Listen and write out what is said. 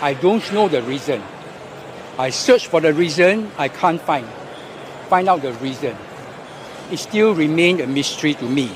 I don't know the reason. I search for the reason, I can't find. Find out the reason. It still remains a mystery to me.